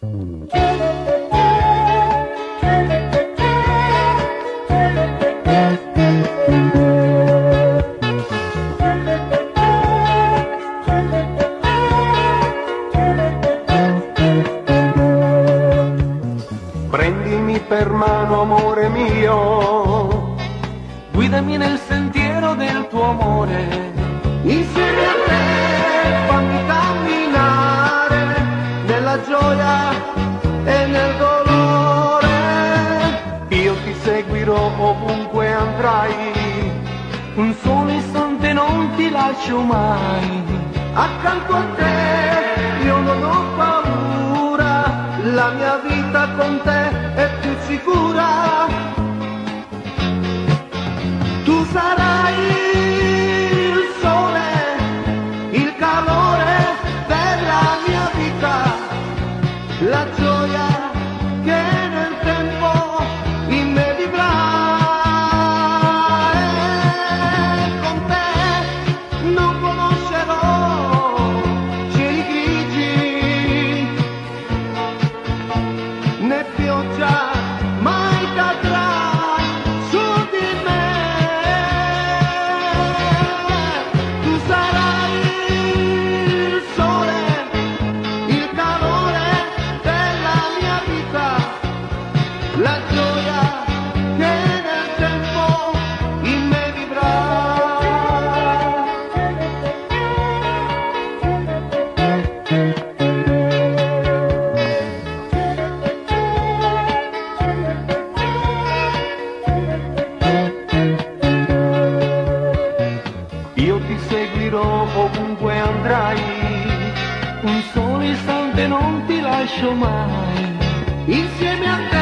Prendimi per mano amore mio, guidami nel sentiero del tuo amore, insieme a te. Ovunque andrai, un solo istante non ti lascio mai. Accanto a te io non ho paura, la mia vita con te è più sicura. Tu sarai il sole, il calore della mia vita, la gioia che un solo istante non ti lascio mai. Insieme a te